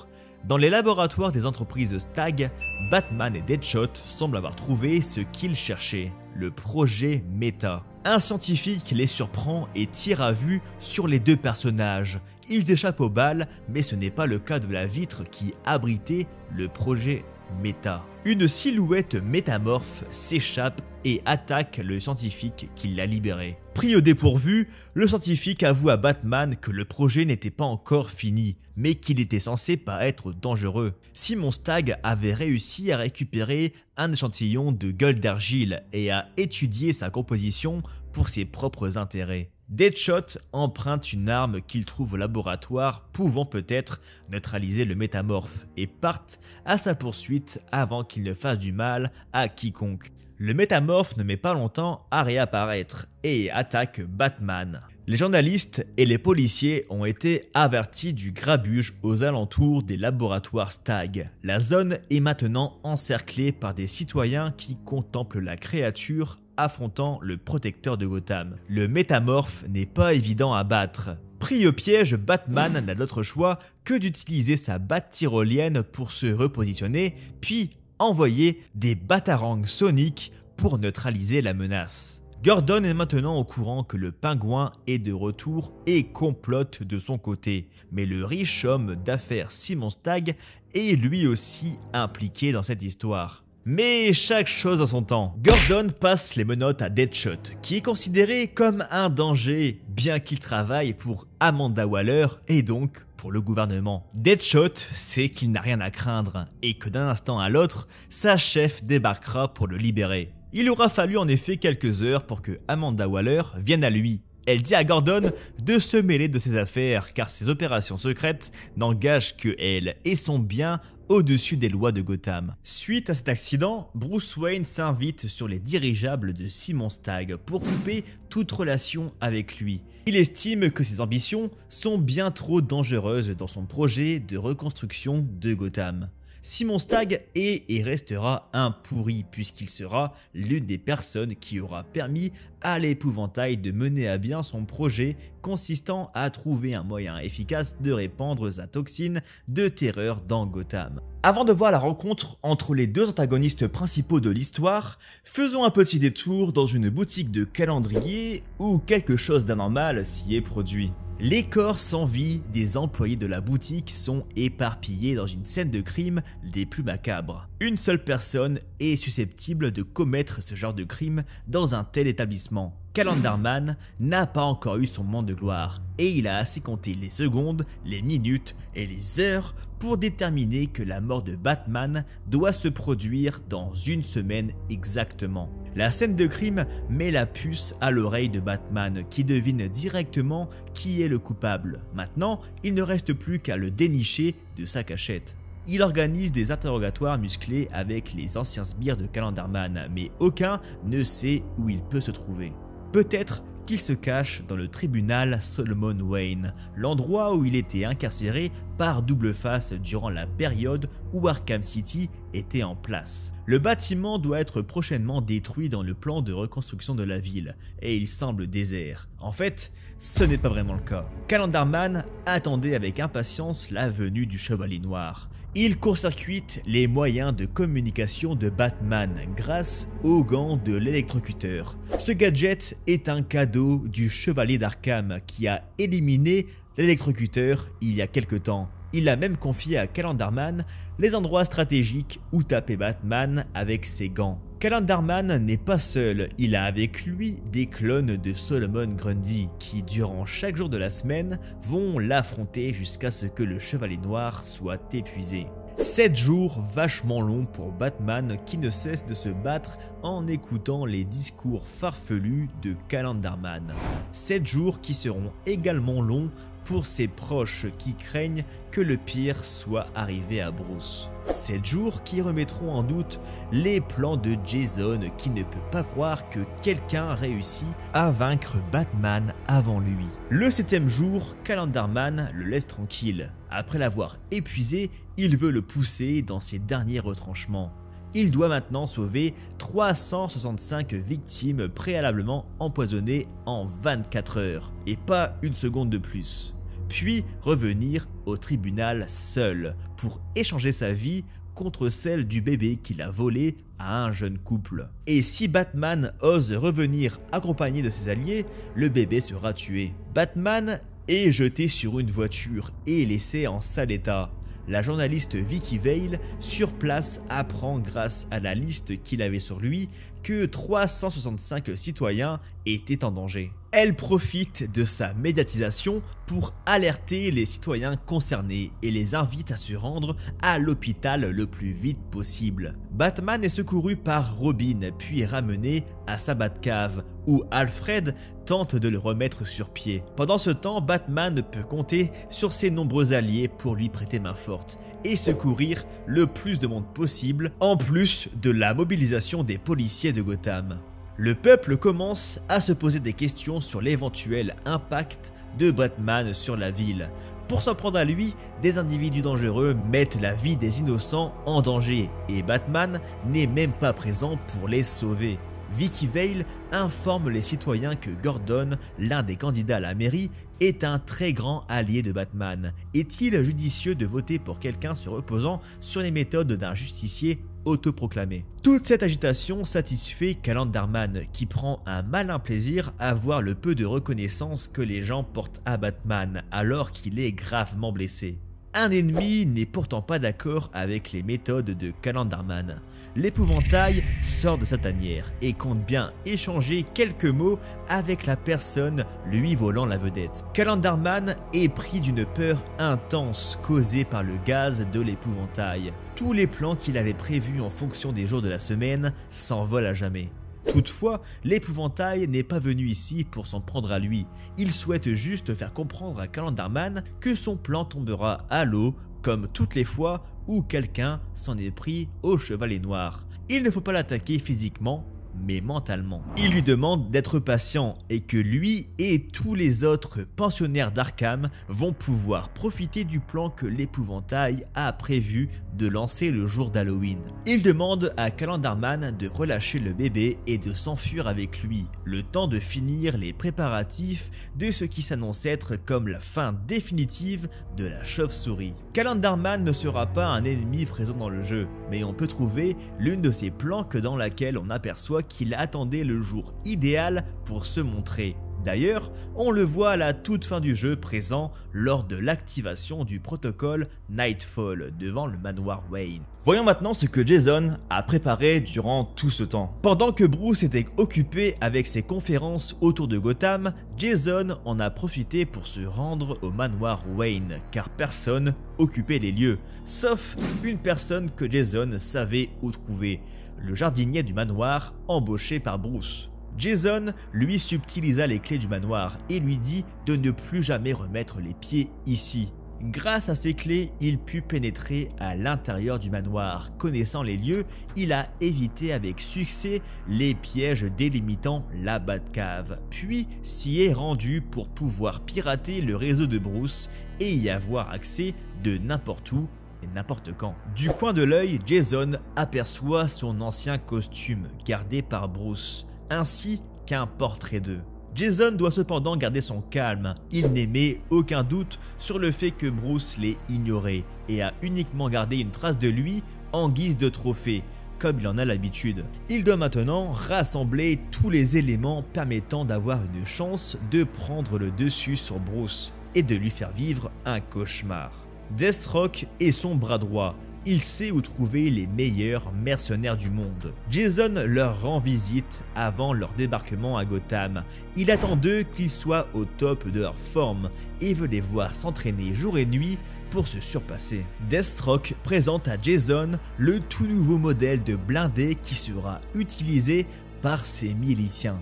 Dans les laboratoires des entreprises Stag, Batman et Deadshot semblent avoir trouvé ce qu'ils cherchaient, le projet Meta. Un scientifique les surprend et tire à vue sur les deux personnages. Ils échappent aux balles, mais ce n'est pas le cas de la vitre qui abritait le projet Meta. Une silhouette métamorphe s'échappe et attaque le scientifique qui l'a libéré. Pris au dépourvu, le scientifique avoue à Batman que le projet n'était pas encore fini, mais qu'il était censé pas être dangereux. Simon Stagg avait réussi à récupérer un échantillon de gueule d'argile et à étudier sa composition pour ses propres intérêts. Deadshot emprunte une arme qu'il trouve au laboratoire pouvant peut-être neutraliser le métamorphe et parte à sa poursuite avant qu'il ne fasse du mal à quiconque. Le métamorphe ne met pas longtemps à réapparaître et attaque Batman. Les journalistes et les policiers ont été avertis du grabuge aux alentours des laboratoires Stag. La zone est maintenant encerclée par des citoyens qui contemplent la créature affrontant le protecteur de Gotham. Le métamorphe n'est pas évident à battre. Pris au piège, Batman n'a d'autre choix que d'utiliser sa batte tyrolienne pour se repositionner, puis envoyer des batarangs soniques pour neutraliser la menace. Gordon est maintenant au courant que le pingouin est de retour et complote de son côté, mais le riche homme d'affaires Simon Stagg est lui aussi impliqué dans cette histoire. Mais chaque chose a son temps. Gordon passe les menottes à Deadshot, qui est considéré comme un danger, bien qu'il travaille pour Amanda Waller et donc pour le gouvernement. Deadshot sait qu'il n'a rien à craindre et que d'un instant à l'autre, sa chef débarquera pour le libérer. Il aura fallu en effet quelques heures pour que Amanda Waller vienne à lui. Elle dit à Gordon de se mêler de ses affaires car ses opérations secrètes n'engagent que elle et son bien au-dessus des lois de Gotham. Suite à cet accident, Bruce Wayne s'invite sur les dirigeables de Simon Stagg pour couper toute relation avec lui. Il estime que ses ambitions sont bien trop dangereuses dans son projet de reconstruction de Gotham. Simon Stagg est et restera un pourri puisqu'il sera l'une des personnes qui aura permis à l'épouvantail de mener à bien son projet consistant à trouver un moyen efficace de répandre sa toxine de terreur dans Gotham. Avant de voir la rencontre entre les deux antagonistes principaux de l'histoire, faisons un petit détour dans une boutique de calendrier où quelque chose d'anormal s'y est produit. Les corps sans vie des employés de la boutique sont éparpillés dans une scène de crime des plus macabres. Une seule personne est susceptible de commettre ce genre de crime dans un tel établissement. Calendarman n'a pas encore eu son moment de gloire et il a assez compté les secondes, les minutes et les heures pour déterminer que la mort de Batman doit se produire dans une semaine exactement. La scène de crime met la puce à l'oreille de Batman qui devine directement qui est le coupable. Maintenant, il ne reste plus qu'à le dénicher de sa cachette. Il organise des interrogatoires musclés avec les anciens sbires de Calendarman, mais aucun ne sait où il peut se trouver. Peut-être qu'il se cache dans le tribunal Solomon Wayne, l'endroit où il était incarcéré par double face durant la période où Arkham City était en place. Le bâtiment doit être prochainement détruit dans le plan de reconstruction de la ville, et il semble désert. En fait, ce n'est pas vraiment le cas. Calendarman attendait avec impatience la venue du Chevalier Noir. Il court-circuite les moyens de communication de Batman grâce au gant de l'électrocuteur. Ce gadget est un cadeau du Chevalier d'Arkham qui a éliminé l'électrocuteur il y a quelque temps. Il a même confié à Calendarman les endroits stratégiques où taper Batman avec ses gants. Calendarman n'est pas seul, il a avec lui des clones de Solomon Grundy qui, durant chaque jour de la semaine, vont l'affronter jusqu'à ce que le Chevalier Noir soit épuisé. 7 jours vachement longs pour Batman qui ne cesse de se battre en écoutant les discours farfelus de Calendarman. 7 jours qui seront également longs pour ses proches qui craignent que le pire soit arrivé à Bruce. 7 jours qui remettront en doute les plans de Jason qui ne peut pas croire que quelqu'un réussit à vaincre Batman avant lui. Le septième jour, Calendarman le laisse tranquille. Après l'avoir épuisé, il veut le pousser dans ses derniers retranchements. Il doit maintenant sauver 365 victimes préalablement empoisonnées en 24 heures, et pas une seconde de plus puis revenir au tribunal seul pour échanger sa vie contre celle du bébé qu'il a volé à un jeune couple. Et si Batman ose revenir accompagné de ses alliés, le bébé sera tué. Batman est jeté sur une voiture et laissé en sale état. la journaliste Vicky Vale, sur place, apprend grâce à la liste qu'il avait sur lui que 365 citoyens étaient en danger. Elle profite de sa médiatisation pour alerter les citoyens concernés et les invite à se rendre à l'hôpital le plus vite possible. Batman est secouru par Robin puis ramené à sa Batcave où Alfred tente de le remettre sur pied. Pendant ce temps, Batman peut compter sur ses nombreux alliés pour lui prêter main forte et secourir le plus de monde possible en plus de la mobilisation des policiers de Gotham. Le peuple commence à se poser des questions sur l'éventuel impact de Batman sur la ville. Pour s'en prendre à lui, des individus dangereux mettent la vie des innocents en danger et Batman n'est même pas présent pour les sauver. Vicky Vale informe les citoyens que Gordon, l'un des candidats à la mairie, est un très grand allié de Batman. Est-il judicieux de voter pour quelqu'un se reposant sur les méthodes d'un justicier autoproclamé. Toute cette agitation satisfait Calendarman qui prend un malin plaisir à voir le peu de reconnaissance que les gens portent à Batman alors qu'il est gravement blessé. Un ennemi n'est pourtant pas d'accord avec les méthodes de Calendarman. L'épouvantail sort de sa tanière et compte bien échanger quelques mots avec la personne lui volant la vedette. Calendarman est pris d'une peur intense causée par le gaz de l'épouvantail. Tous les plans qu'il avait prévus en fonction des jours de la semaine s'envolent à jamais. Toutefois, l'épouvantail n'est pas venu ici pour s'en prendre à lui, il souhaite juste faire comprendre à Calendarman que son plan tombera à l'eau comme toutes les fois où quelqu'un s'en est pris au chevalet noir. Il ne faut pas l'attaquer physiquement, mais mentalement. Il lui demande d'être patient et que lui et tous les autres pensionnaires d'Arkham vont pouvoir profiter du plan que l'épouvantail a prévu de lancer le jour d'Halloween. Il demande à Calendarman de relâcher le bébé et de s'enfuir avec lui, le temps de finir les préparatifs de ce qui s'annonce être comme la fin définitive de la chauve-souris. Calendarman ne sera pas un ennemi présent dans le jeu, mais on peut trouver l'une de ses planques dans laquelle on aperçoit qu'il attendait le jour idéal pour se montrer. D'ailleurs, on le voit à la toute fin du jeu présent lors de l'activation du protocole Nightfall devant le manoir Wayne. Voyons maintenant ce que Jason a préparé durant tout ce temps. Pendant que Bruce était occupé avec ses conférences autour de Gotham, Jason en a profité pour se rendre au manoir Wayne car personne occupait les lieux, sauf une personne que Jason savait où trouver, le jardinier du manoir embauché par Bruce. Jason lui subtilisa les clés du manoir et lui dit de ne plus jamais remettre les pieds ici. Grâce à ces clés, il put pénétrer à l'intérieur du manoir. Connaissant les lieux, il a évité avec succès les pièges délimitant la Batcave, puis s'y est rendu pour pouvoir pirater le réseau de Bruce et y avoir accès de n'importe où et n'importe quand. Du coin de l'œil, Jason aperçoit son ancien costume gardé par Bruce ainsi qu'un portrait d'eux. Jason doit cependant garder son calme, il n'émet aucun doute sur le fait que Bruce l'ait ignoré et a uniquement gardé une trace de lui en guise de trophée, comme il en a l'habitude. Il doit maintenant rassembler tous les éléments permettant d'avoir une chance de prendre le dessus sur Bruce et de lui faire vivre un cauchemar. Deathstroke est son bras droit, il sait où trouver les meilleurs mercenaires du monde. Jason leur rend visite avant leur débarquement à Gotham. Il attend d'eux qu'ils soient au top de leur forme et veut les voir s'entraîner jour et nuit pour se surpasser. Deathstroke présente à Jason le tout nouveau modèle de blindé qui sera utilisé par ses miliciens.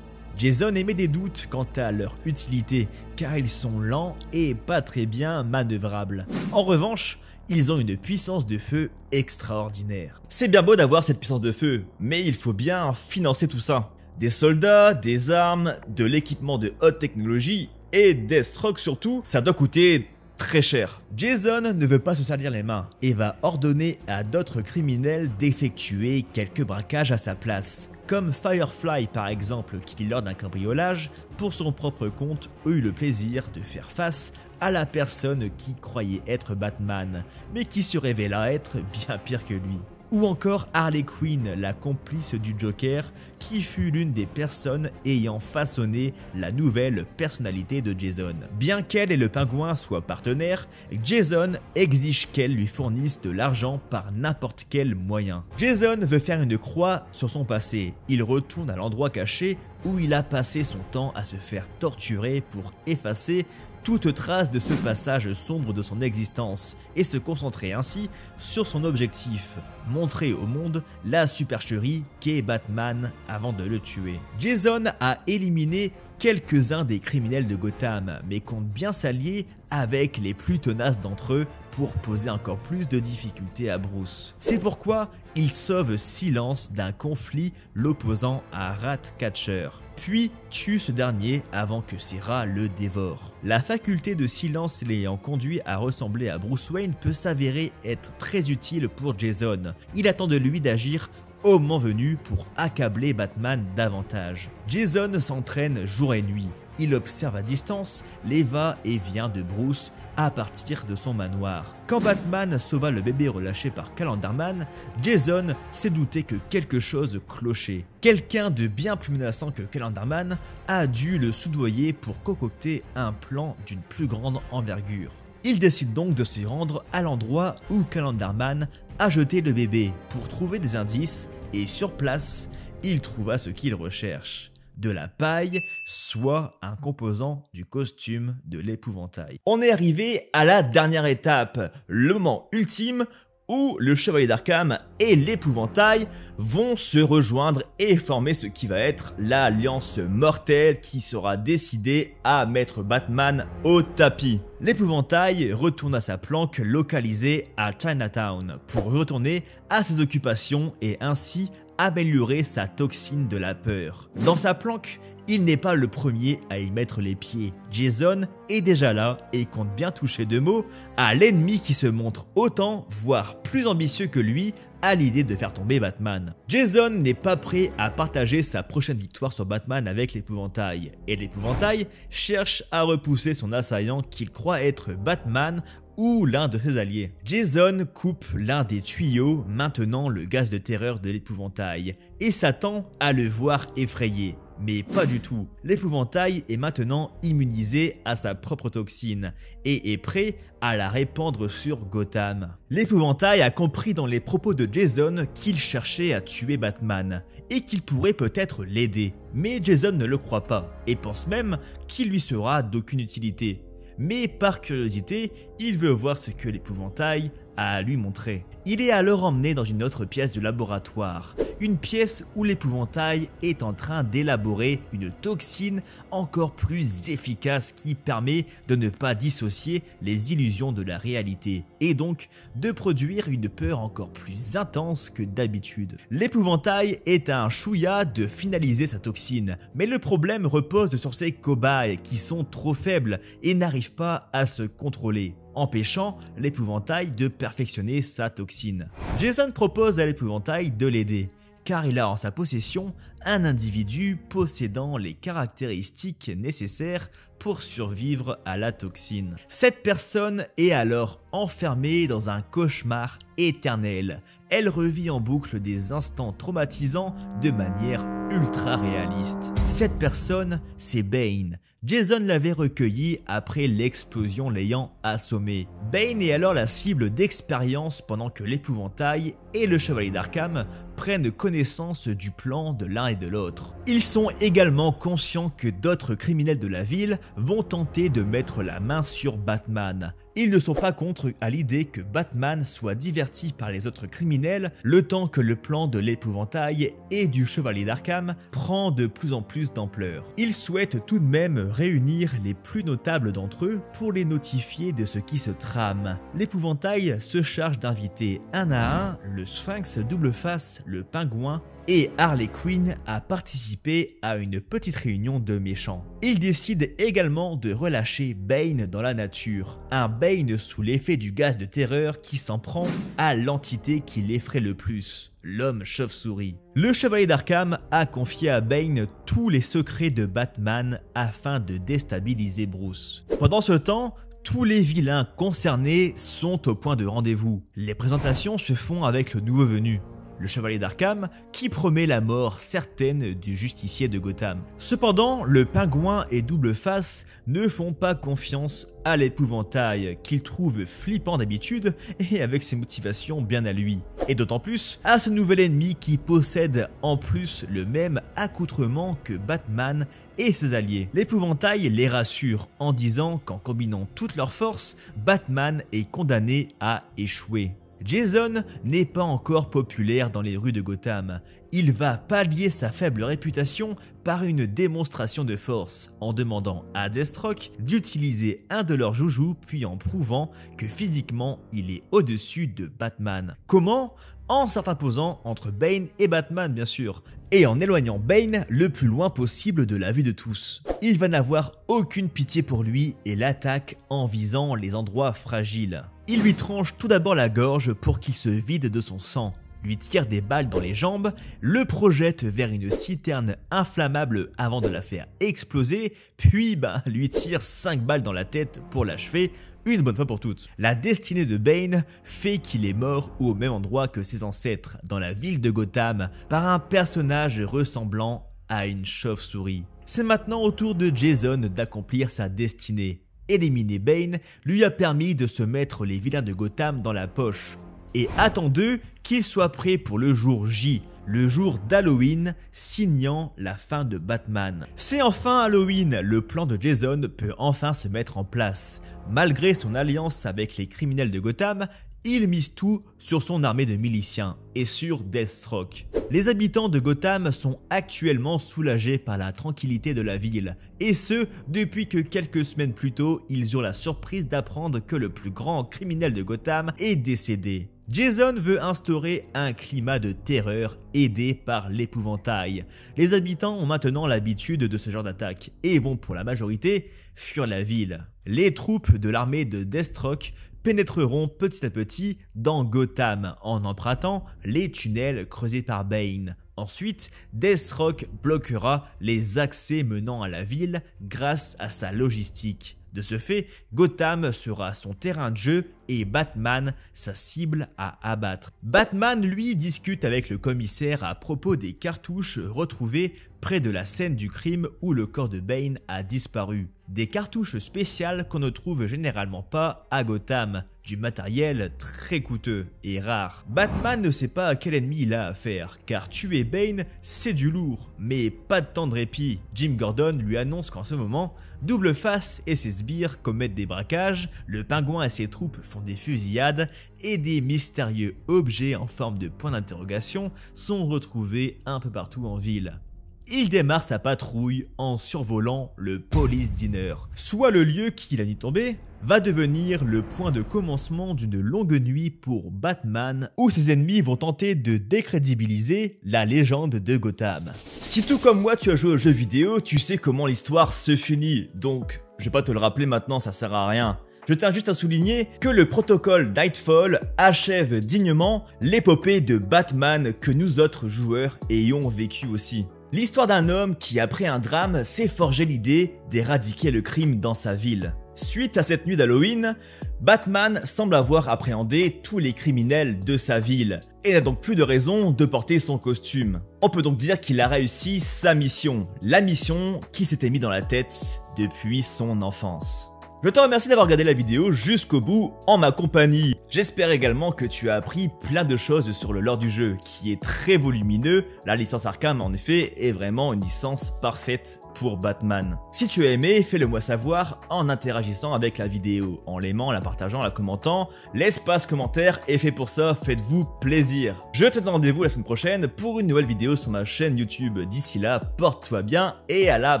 Jason émet des doutes quant à leur utilité car ils sont lents et pas très bien manœuvrables. En revanche, ils ont une puissance de feu extraordinaire. C'est bien beau d'avoir cette puissance de feu, mais il faut bien financer tout ça. Des soldats, des armes, de l'équipement de haute technologie et Deathstroke surtout, ça doit coûter très cher. Jason ne veut pas se salir les mains et va ordonner à d'autres criminels d'effectuer quelques braquages à sa place, comme Firefly par exemple qui lors d'un cambriolage, pour son propre compte, eut le plaisir de faire face à la personne qui croyait être Batman, mais qui se révéla être bien pire que lui. Ou encore Harley Quinn, la complice du Joker, qui fut l'une des personnes ayant façonné la nouvelle personnalité de Jason. Bien qu'elle et le pingouin soient partenaires, Jason exige qu'elle lui fournisse de l'argent par n'importe quel moyen. Jason veut faire une croix sur son passé, il retourne à l'endroit caché où il a passé son temps à se faire torturer pour effacer toute trace de ce passage sombre de son existence et se concentrer ainsi sur son objectif, montrer au monde la supercherie qu'est Batman avant de le tuer. Jason a éliminé quelques-uns des criminels de Gotham, mais compte bien s'allier avec les plus tenaces d'entre eux pour poser encore plus de difficultés à Bruce. C'est pourquoi il sauve Silence d'un conflit l'opposant à Ratcatcher, puis tue ce dernier avant que ses rats le dévorent. La faculté de silence l'ayant conduit à ressembler à Bruce Wayne peut s'avérer être très utile pour Jason. Il attend de lui d'agir au moment venu pour accabler Batman davantage. Jason s'entraîne jour et nuit. Il observe à distance les va-et vient de Bruce à partir de son manoir. Quand Batman sauva le bébé relâché par Calendarman, Jason s'est douté que quelque chose clochait. Quelqu'un de bien plus menaçant que Calendarman a dû le soudoyer pour concocter un plan d'une plus grande envergure. Il décide donc de se rendre à l'endroit où Calendarman a jeté le bébé pour trouver des indices et sur place, il trouva ce qu'il recherche de la paille, soit un composant du costume de l'épouvantail. On est arrivé à la dernière étape, le moment ultime où le chevalier d'Arkham et l'épouvantail vont se rejoindre et former ce qui va être l'alliance mortelle qui sera décidée à mettre Batman au tapis. L'épouvantail retourne à sa planque localisée à Chinatown pour retourner à ses occupations et ainsi améliorer sa toxine de la peur. Dans sa planque, il n'est pas le premier à y mettre les pieds. Jason est déjà là et compte bien toucher de mots à l'ennemi qui se montre autant, voire plus ambitieux que lui, à l'idée de faire tomber Batman. Jason n'est pas prêt à partager sa prochaine victoire sur Batman avec l'épouvantail, et l'épouvantail cherche à repousser son assaillant qu'il croit être Batman ou l'un de ses alliés. Jason coupe l'un des tuyaux maintenant le gaz de terreur de l'épouvantail et s'attend à le voir effrayé. Mais pas du tout, l'épouvantail est maintenant immunisé à sa propre toxine et est prêt à la répandre sur Gotham. L'épouvantail a compris dans les propos de Jason qu'il cherchait à tuer Batman et qu'il pourrait peut-être l'aider. Mais Jason ne le croit pas et pense même qu'il lui sera d'aucune utilité mais par curiosité, il veut voir ce que l'épouvantail à lui montrer. Il est alors emmené dans une autre pièce du laboratoire, une pièce où l'épouvantail est en train d'élaborer une toxine encore plus efficace qui permet de ne pas dissocier les illusions de la réalité et donc de produire une peur encore plus intense que d'habitude. L'épouvantail est un chouïa de finaliser sa toxine, mais le problème repose sur ses cobayes qui sont trop faibles et n'arrivent pas à se contrôler empêchant l'épouvantail de perfectionner sa toxine. Jason propose à l'épouvantail de l'aider, car il a en sa possession un individu possédant les caractéristiques nécessaires pour survivre à la toxine. Cette personne est alors enfermée dans un cauchemar éternel. Elle revit en boucle des instants traumatisants de manière ultra réaliste. Cette personne, c'est Bane. Jason l'avait recueilli après l'explosion l'ayant assommé. Bane est alors la cible d'expérience pendant que l'épouvantail et le chevalier d'Arkham prennent connaissance du plan de l'un et de l'autre. Ils sont également conscients que d'autres criminels de la ville vont tenter de mettre la main sur Batman. Ils ne sont pas contre à l'idée que Batman soit diverti par les autres criminels le temps que le plan de l'épouvantail et du chevalier d'Arkham prend de plus en plus d'ampleur. Ils souhaitent tout de même réunir les plus notables d'entre eux pour les notifier de ce qui se trame. L'épouvantail se charge d'inviter un à un le sphinx double face, le pingouin et Harley Quinn a participé à une petite réunion de méchants. Il décide également de relâcher Bane dans la nature, un Bane sous l'effet du gaz de terreur qui s'en prend à l'entité qui l'effraie le plus, l'homme chauve-souris. Le chevalier d'Arkham a confié à Bane tous les secrets de Batman afin de déstabiliser Bruce. Pendant ce temps, tous les vilains concernés sont au point de rendez-vous. Les présentations se font avec le nouveau venu, le chevalier d'Arkham, qui promet la mort certaine du justicier de Gotham. Cependant, le pingouin et Double Face ne font pas confiance à l'épouvantail, qu'il trouve flippant d'habitude et avec ses motivations bien à lui. Et d'autant plus à ce nouvel ennemi qui possède en plus le même accoutrement que Batman et ses alliés. L'épouvantail les rassure en disant qu'en combinant toutes leurs forces, Batman est condamné à échouer. Jason n'est pas encore populaire dans les rues de Gotham. Il va pallier sa faible réputation par une démonstration de force en demandant à Deathstroke d'utiliser un de leurs joujoux puis en prouvant que physiquement il est au-dessus de Batman. Comment? En s'interposant entre Bane et Batman bien sûr, et en éloignant Bane le plus loin possible de la vue de tous. Il va n'avoir aucune pitié pour lui et l'attaque en visant les endroits fragiles. Il lui tranche tout d'abord la gorge pour qu'il se vide de son sang, lui tire des balles dans les jambes, le projette vers une citerne inflammable avant de la faire exploser, puis bah, lui tire 5 balles dans la tête pour l'achever une bonne fois pour toutes. La destinée de Bane fait qu'il est mort au même endroit que ses ancêtres, dans la ville de Gotham, par un personnage ressemblant à une chauve-souris. C'est maintenant au tour de Jason d'accomplir sa destinée éliminer Bane lui a permis de se mettre les vilains de Gotham dans la poche. Et attend d'eux qu'ils soient prêts pour le jour J, le jour d'Halloween, signant la fin de Batman. C'est enfin Halloween, le plan de Jason peut enfin se mettre en place. Malgré son alliance avec les criminels de Gotham, il mise tout sur son armée de miliciens et sur Deathstroke. Les habitants de Gotham sont actuellement soulagés par la tranquillité de la ville, et ce, depuis que quelques semaines plus tôt, ils eurent la surprise d'apprendre que le plus grand criminel de Gotham est décédé. Jason veut instaurer un climat de terreur aidé par l'épouvantail. Les habitants ont maintenant l'habitude de ce genre d'attaque et vont pour la majorité fuir la ville. Les troupes de l'armée de Deathstroke pénétreront petit à petit dans Gotham en empruntant les tunnels creusés par Bane. Ensuite, Deathstroke bloquera les accès menant à la ville grâce à sa logistique. De ce fait, Gotham sera son terrain de jeu et Batman sa cible à abattre. Batman lui discute avec le commissaire à propos des cartouches retrouvées près de la scène du crime où le corps de Bane a disparu. Des cartouches spéciales qu'on ne trouve généralement pas à Gotham, du matériel très coûteux et rare. Batman ne sait pas à quel ennemi il a affaire, car tuer Bane c'est du lourd, mais pas de temps de répit. Jim Gordon lui annonce qu'en ce moment, Double Face et ses sbires commettent des braquages, le pingouin et ses troupes font des fusillades, et des mystérieux objets en forme de point d'interrogation sont retrouvés un peu partout en ville il démarre sa patrouille en survolant le Police Dinner, soit le lieu qui, la nuit tombée, va devenir le point de commencement d'une longue nuit pour Batman où ses ennemis vont tenter de décrédibiliser la légende de Gotham. Si tout comme moi tu as joué au jeu vidéo, tu sais comment l'histoire se finit, donc je vais pas te le rappeler maintenant, ça sert à rien. Je tiens juste à souligner que le protocole Nightfall achève dignement l'épopée de Batman que nous autres joueurs ayons vécu aussi. L'histoire d'un homme qui, après un drame, s'est forgé l'idée d'éradiquer le crime dans sa ville. Suite à cette nuit d'Halloween, Batman semble avoir appréhendé tous les criminels de sa ville et n'a donc plus de raison de porter son costume. On peut donc dire qu'il a réussi sa mission, la mission qui s'était mis dans la tête depuis son enfance. Je te remercie d'avoir regardé la vidéo jusqu'au bout en ma compagnie. J'espère également que tu as appris plein de choses sur le lore du jeu, qui est très volumineux. La licence Arkham, en effet, est vraiment une licence parfaite pour Batman. Si tu as aimé, fais-le moi savoir en interagissant avec la vidéo, en l'aimant, la partageant, la commentant. L'espace commentaire est fait pour ça, faites-vous plaisir. Je te donne rendez-vous la semaine prochaine pour une nouvelle vidéo sur ma chaîne YouTube. D'ici là, porte-toi bien et à la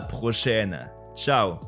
prochaine. Ciao